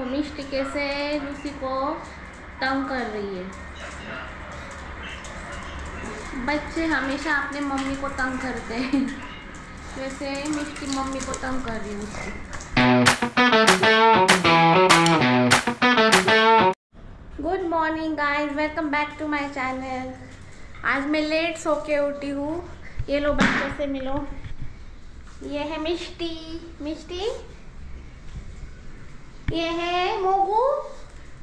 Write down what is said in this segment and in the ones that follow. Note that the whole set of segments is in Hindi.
मिष्टी कैसे लूसी को तंग कर रही है? बच्चे हमेशा अपने मम्मी को तंग करते हैं। वैसे मिष्टी मम्मी को तंग कर रही है good morning guys welcome back to my channel आज मैं लेट सो के उठी हूँ। ये लो बच्चों से मिलो। ये है मिष्टी। मिष्टी? ये है Mogu.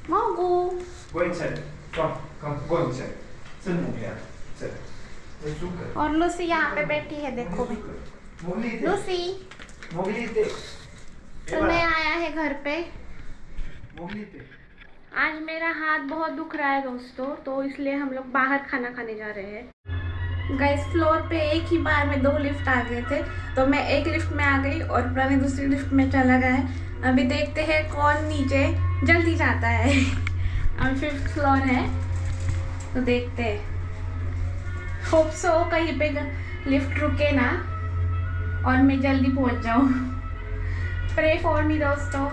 मोगू। Go inside. Come, come, go inside. चल मोगलिया चल ये और लूसी यहाँ पे बैठी है देखो. मोगली लूसी मोगली इथे तो मैं आया है घर पे। मोगली इथे आज मेरा हाथ बहुत दुख रहा है दोस्तों तो इसलिए हम लोग बाहर खाना खाने जा रहे हैं। गैस फ्लोर पे एक ही बार में दो लिफ्ट आ गए थे तो मैं एक लिफ्ट में आ गई और प्रणय दूसरी लिफ्ट में चला गया है। अभी देखते हैं कौन नीचे जल्दी जाता है। अभी फिफ्थ फ्लोर है तो देखते हैं। होप सो कहीं पे लिफ्ट रुके ना और मैं जल्दी पहुँच जाऊँ। प्रे फॉर मी दोस्तों।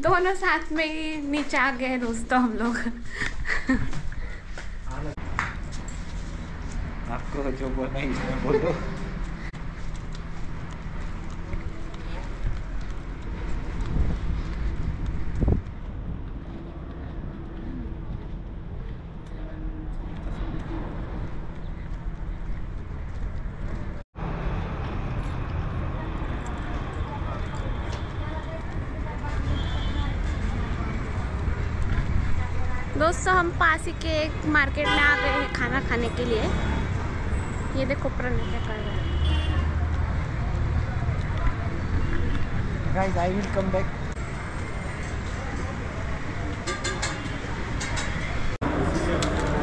दोनों साथ में ही नीचे आ गए दोस्तों हम लोग। आपको जो बोलना है इसमें बोलो। दोस्तों हम पास ही के एक मार्केट में आ गए हैं खाना खाने के लिए। ये देखो प्रणय क्या कर रहा है। Guys I will come back.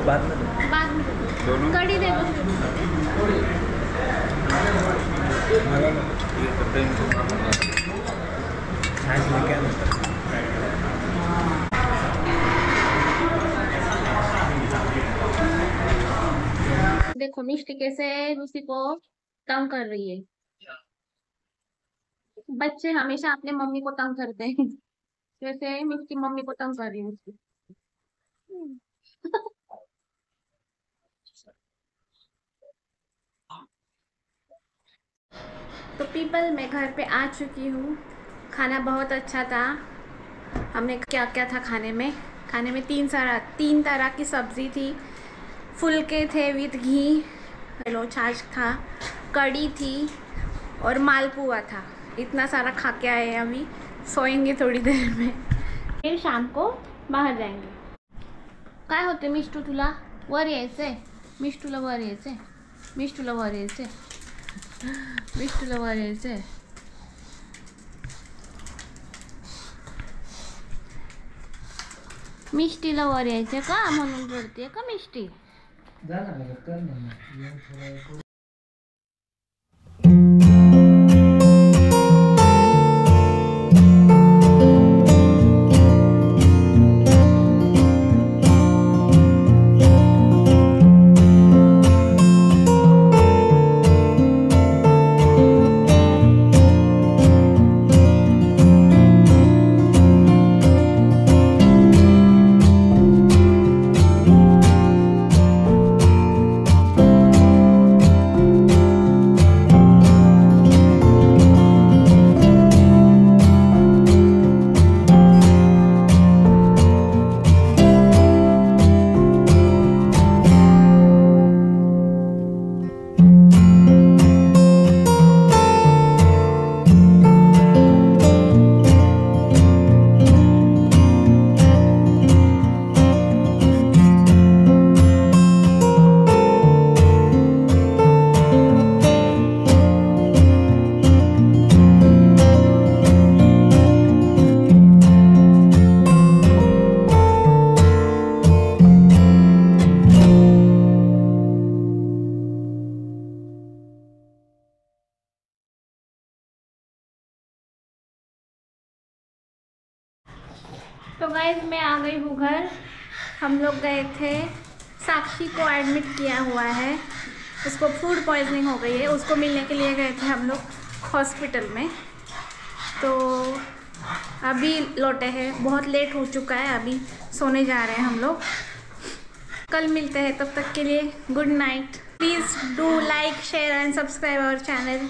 बाद में। बाद में दोनों कड़ी दे दो ये करता इनको देखो मिष्टी कैसे उसी को तंग कर रही है। बच्चे हमेशा अपने मम्मी को तंग करते हैं। जैसे मिष्टी मम्मी को तंग कर रही है उसकी। तो पीपल, मैं घर पे आ चुकी हूँ। खाना बहुत अच्छा था। हमने क्या क्या था खाने में? खाने में तीन सारा, तीन तरह की सब्ज़ी थी। फुलके थे विथ घी। लो छाछ था। कड़ी थी और मालपुआ था। इतना सारा खा के आए हैं अभी। सोएँगे थोड़ी देर में। फिर शाम को बाहर जाएँगे। काय होते मिष्टू तुला? वर यायचंय मिष्टूला वर यायचंय मिष्टूला वर यायचंय मिष्टूला वर यायचंय मिष्टीला वर यायचंय का? म्हणून रडते का मिष्टी? 咱那个干 meletus. तो गाइज़ मैं आ गई हूँ घर। हम लोग गए थे। साक्षी को एडमिट किया हुआ है। उसको फ़ूड पॉइजनिंग हो गई है। उसको मिलने के लिए गए थे हम लोग हॉस्पिटल में। तो अभी लौटे हैं। बहुत लेट हो चुका है। अभी सोने जा रहे हैं हम लोग। कल मिलते हैं। तब तक के लिए good night please do like share and subscribe our channel